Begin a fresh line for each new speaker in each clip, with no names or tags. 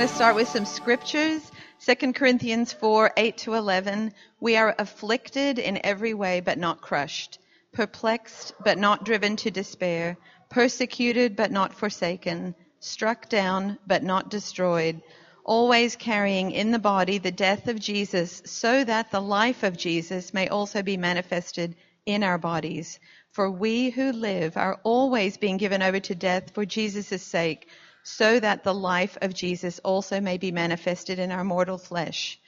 going to start with some scriptures. 2 Corinthians 4 8 to 11. We are afflicted in every way, but not crushed, perplexed, but not driven to despair, persecuted, but not forsaken, struck down, but not destroyed, always carrying in the body the death of Jesus, so that the life of Jesus may also be manifested in our bodies. For we who live are always being given over to death for Jesus' sake so that the life of Jesus also may be manifested in our mortal flesh.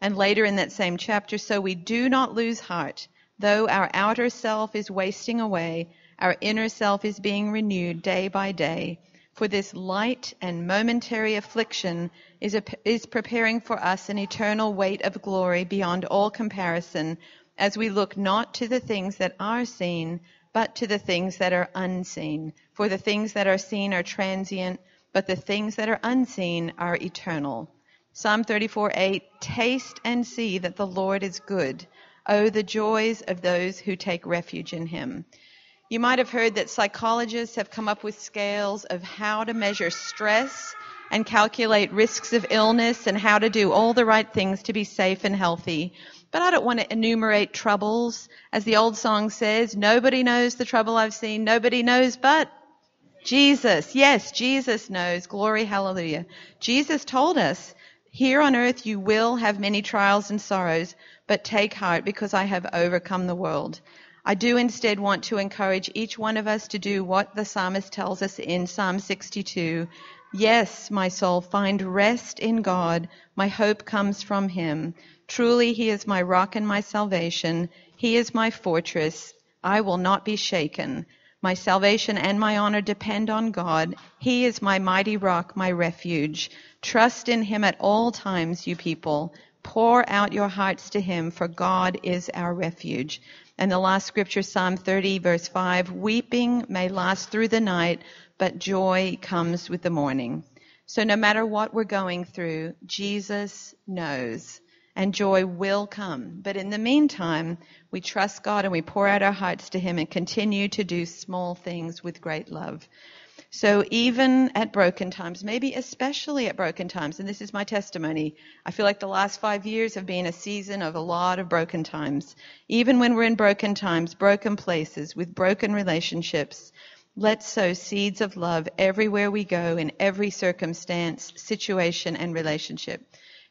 And later in that same chapter, so we do not lose heart, though our outer self is wasting away, our inner self is being renewed day by day. For this light and momentary affliction is, a, is preparing for us an eternal weight of glory beyond all comparison, as we look not to the things that are seen, but to the things that are unseen. For the things that are seen are transient, but the things that are unseen are eternal. Psalm 34 8 Taste and see that the Lord is good. Oh, the joys of those who take refuge in him. You might have heard that psychologists have come up with scales of how to measure stress and calculate risks of illness and how to do all the right things to be safe and healthy. But I don't want to enumerate troubles. As the old song says, nobody knows the trouble I've seen, nobody knows but Jesus. Yes, Jesus knows. Glory, hallelujah. Jesus told us, here on earth you will have many trials and sorrows, but take heart because I have overcome the world. I do instead want to encourage each one of us to do what the psalmist tells us in Psalm 62. Yes, my soul, find rest in God. My hope comes from him. Truly, he is my rock and my salvation. He is my fortress. I will not be shaken. My salvation and my honor depend on God. He is my mighty rock, my refuge. Trust in him at all times, you people. Pour out your hearts to him, for God is our refuge. And the last scripture, Psalm 30, verse 5 Weeping may last through the night, but joy comes with the morning. So no matter what we're going through, Jesus knows and joy will come. But in the meantime, we trust God and we pour out our hearts to Him and continue to do small things with great love. So even at broken times, maybe especially at broken times, and this is my testimony, I feel like the last five years have been a season of a lot of broken times. Even when we're in broken times, broken places, with broken relationships, let's sow seeds of love everywhere we go in every circumstance, situation, and relationship.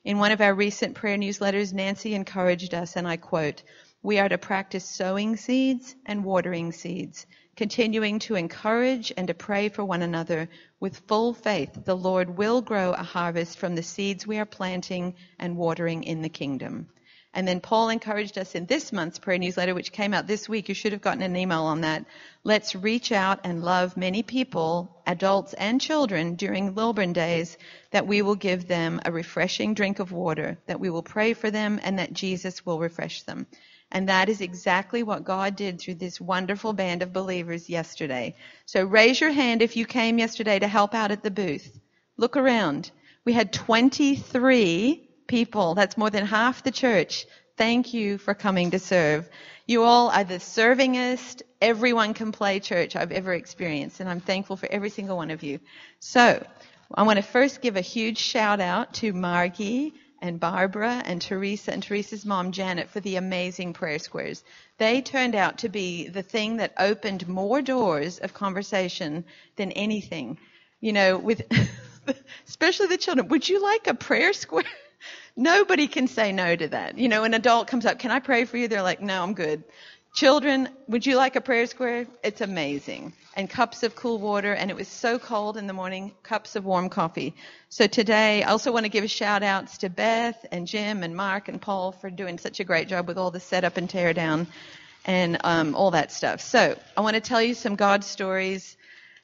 In one of our recent prayer newsletters, Nancy encouraged us, and I quote, we are to practice sowing seeds and watering seeds, continuing to encourage and to pray for one another with full faith the Lord will grow a harvest from the seeds we are planting and watering in the kingdom. And then Paul encouraged us in this month's prayer newsletter, which came out this week. You should have gotten an email on that. Let's reach out and love many people, adults and children, during Lilburn Daze, that we will give them a refreshing drink of water, that we will pray for them, and that Jesus will refresh them. And that is exactly what God did through this wonderful band of believers yesterday. So raise your hand if you came yesterday to help out at the booth. Look around. We had 23 people. That's more than half the church. Thank you for coming to serve. You all are the servingest, everyone can play church I've ever experienced, and I'm thankful for every single one of you. So, I want to first give a huge shout out to Margie and Barbara and Teresa and Teresa's mom Janet for the amazing prayer squares. They turned out to be the thing that opened more doors of conversation than anything. You know, with especially the children. Would you like a prayer square? Nobody can say no to that. You know, an adult comes up, can I pray for you? They're like, no, I'm good. Children, would you like a prayer square? It's amazing. And cups of cool water, and it was so cold in the morning, cups of warm coffee. So today, I also want to give a shout outs to Beth and Jim and Mark and Paul for doing such a great job with all the setup and tear down and um, all that stuff. So I want to tell you some God stories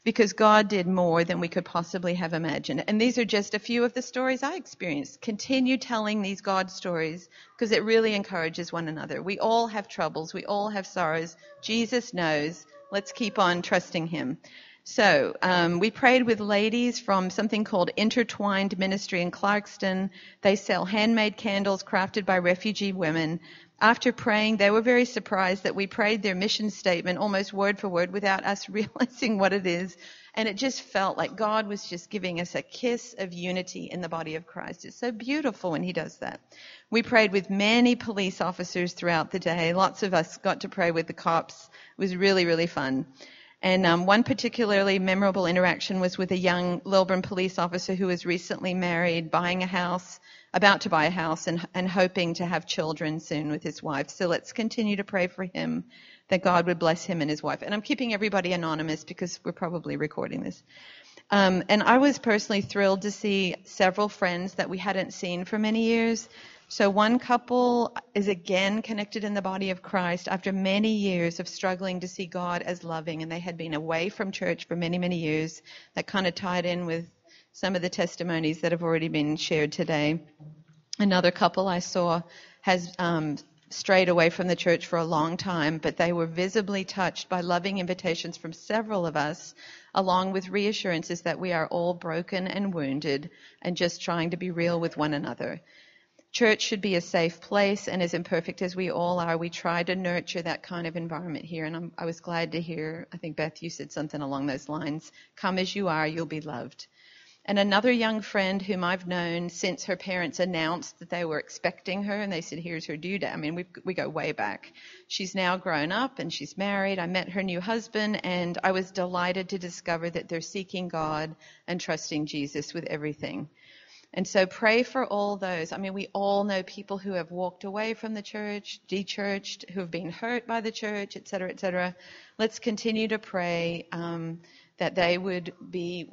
because God did more than we could possibly have imagined. And these are just a few of the stories I experienced. Continue telling these God stories because it really encourages one another. We all have troubles, we all have sorrows. Jesus knows. Let's keep on trusting Him. So um, we prayed with ladies from something called Intertwined Ministry in Clarkston. They sell handmade candles crafted by refugee women. After praying, they were very surprised that we prayed their mission statement almost word for word without us realizing what it is. And it just felt like God was just giving us a kiss of unity in the body of Christ. It's so beautiful when He does that. We prayed with many police officers throughout the day. Lots of us got to pray with the cops. It was really, really fun. And um, one particularly memorable interaction was with a young Lilburn police officer who was recently married, buying a house, about to buy a house, and, and hoping to have children soon with his wife. So let's continue to pray for him that God would bless him and his wife. And I'm keeping everybody anonymous because we're probably recording this. Um, and I was personally thrilled to see several friends that we hadn't seen for many years so one couple is again connected in the body of Christ after many years of struggling to see God as loving, and they had been away from church for many, many years. That kind of tied in with some of the testimonies that have already been shared today. Another couple I saw has um, strayed away from the church for a long time, but they were visibly touched by loving invitations from several of us, along with reassurances that we are all broken and wounded and just trying to be real with one another. Church should be a safe place, and as imperfect as we all are, we try to nurture that kind of environment here. And I'm, i was glad to hear, I think, Beth, you said something along those lines come as you are, you'll be loved. And another young friend whom I've known since her parents announced that they were expecting her, and they said, Here's her due date. I mean, we we go way back. She's now grown up and she's married. I met her new husband, and I was delighted to discover that they're seeking God and trusting Jesus with everything. And so pray for all those. I mean, we all know people who have walked away from the church, dechurched, who have been hurt by the church, et cetera, et cetera. Let's continue to pray um, that they would be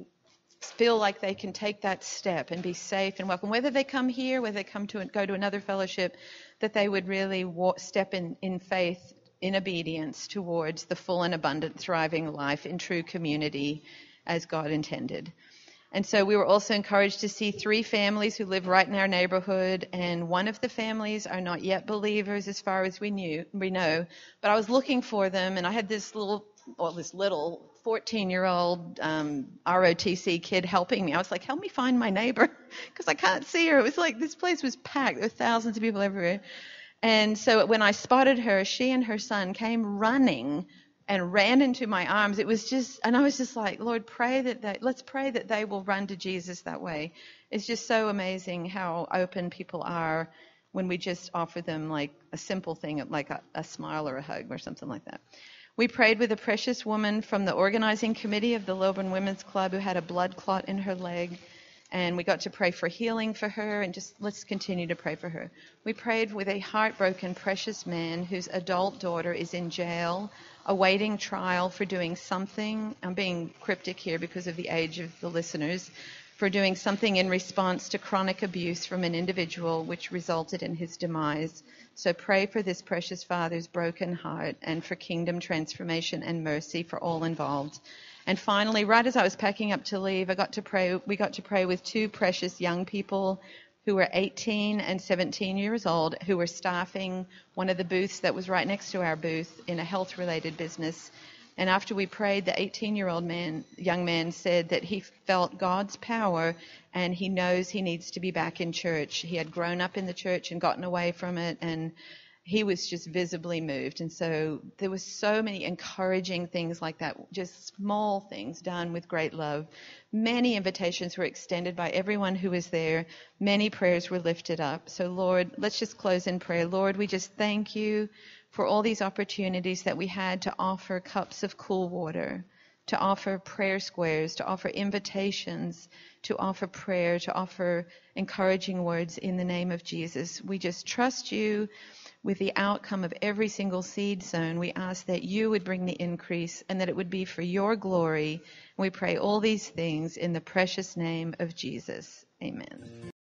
feel like they can take that step and be safe and welcome. Whether they come here, whether they come to go to another fellowship, that they would really walk, step in, in faith, in obedience towards the full and abundant, thriving life in true community as God intended. And so we were also encouraged to see three families who live right in our neighborhood, and one of the families are not yet believers as far as we knew we know. But I was looking for them, and I had this little, well, this little 14-year-old um, ROTC kid helping me. I was like, "Help me find my neighbor," because I can't see her. It was like this place was packed. There were thousands of people everywhere. And so when I spotted her, she and her son came running and ran into my arms. It was just, and I was just like, Lord, pray that they, let's pray that they will run to Jesus that way. It's just so amazing how open people are when we just offer them like a simple thing, like a, a smile or a hug or something like that. We prayed with a precious woman from the organizing committee of the Lilburn Women's Club who had a blood clot in her leg. And we got to pray for healing for her and just let's continue to pray for her. We prayed with a heartbroken, precious man whose adult daughter is in jail awaiting trial for doing something. I'm being cryptic here because of the age of the listeners. For doing something in response to chronic abuse from an individual which resulted in his demise. So pray for this precious father's broken heart and for kingdom transformation and mercy for all involved. And finally, right as I was packing up to leave, I got to pray, we got to pray with two precious young people who were 18 and 17 years old who were staffing one of the booths that was right next to our booth in a health related business. And after we prayed, the 18 year old man, young man said that he felt God's power and he knows he needs to be back in church. He had grown up in the church and gotten away from it and he was just visibly moved. And so there were so many encouraging things like that, just small things done with great love. Many invitations were extended by everyone who was there. Many prayers were lifted up. So Lord, let's just close in prayer. Lord, we just thank you for all these opportunities that we had to offer cups of cool water, to offer prayer squares, to offer invitations, to offer prayer, to offer encouraging words in the name of Jesus. We just trust you with the outcome of every single seed sown, we ask that you would bring the increase and that it would be for your glory. We pray all these things in the precious name of Jesus. Amen.